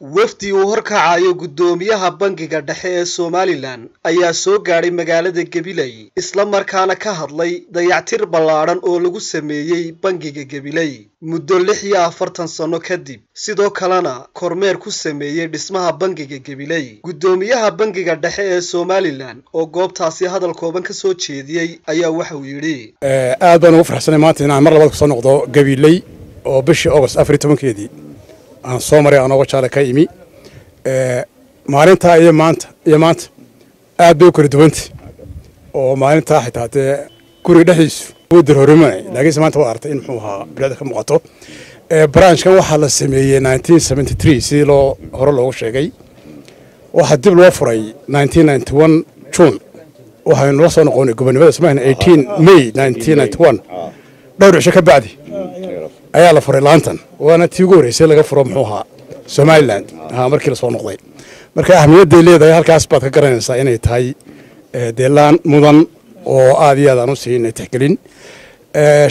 wafdi uu horkacayo guddoomiyaha bangiga dhexe ee somalilan ayaa soo gaadhay magaalada gabiley isla markaana ka hadlay dayactir ballaadhan oo lagu sameeyey bangiga gabiley muddo lix iyo afartan sanno kadib sidoo kalena kormeer ku sameeyey dhismaha bangiga gabiley guddoomiyaha bangiga dhexe ee somalilan oo goobtaasi hadal kooban ka soo jeediyey ayaa waxa yidhi aad baan ugu farxsanay maanta inaan mar labaad ku soo noqdo gabiley oo bishii august afar iyo tobankeedii aan soo maray anooga jaale ka imi. Maalintaa iyo maanta iyo maanta aad bay u kala duwantay oo maalintaa xitaa dee guriga dhexdiisu darhorimanay laakiinse maanta waad artay in muxuu ahaa bilicda ka muuqato. Branchkan waxaa la sameeyey nineteen seventy three sidii loo hore loogu sheegay. Waxaa dib loo furay nineteen ninety one june. Waxaynu la soo noqonay gobonimada somalilan eighteen may nineteen ninety one. Dhowr cisho ka bacdi ayaa la furay laantan waana tii ugu horreysay laga furo muxuu ahaa somalilan markii la soo noqday. Marka ahmiyadday leedahay halkaas baad ka garanaysaa inay tahay dee laan mudan oo aad iyo aad aan u siinay tixgelin.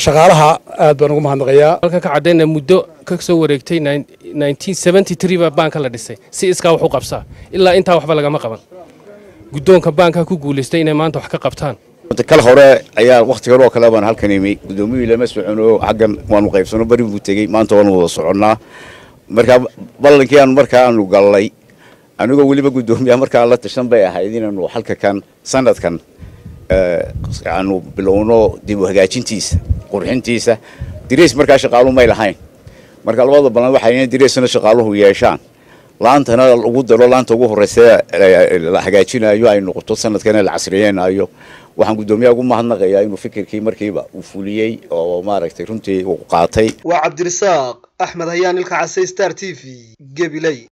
Shaqaalaha aad baan ugu mahadnaqayaa. Halkan ka caddayna muddo ka wareegtay baa baanka la dhisay. Si iskaa wax u qabsaa ilaa intaa waxba lagama qaban. Guddoonka baanka ku guulaystay inay maanta wax ka qabtaan kal hore ayaa wakhti hore oo kale baan halkan imi guddoomiyihii lama socono xaggan waanu qaybsano bari buu tegey maanta waanu wada soconnaa. Markaa ballankii markaa aanu gallay anigoo weliba guddoomiyaha markaa la tashan bay ahayd inaanu halka kan sanadkan aanu bilowno dib u hagaajintiisa qurxintiisa. Dirays markaa shaqaalu may lahayn. Marka labada ballan waxay diraysna shaqaaluhu yeeshaan laantana lagu daro laanta ugu horreysa la hagaajinayo ay noqoto sanadkana la casriyeynayo waxaan guddoomiyaha ugu mahadnaqayaa inuu fikirkii markiiba uu fuliyey oo maaragtay runtii uu qaatay. Waa cabdirasaaq axmed hayaan ilka case star t v gabiley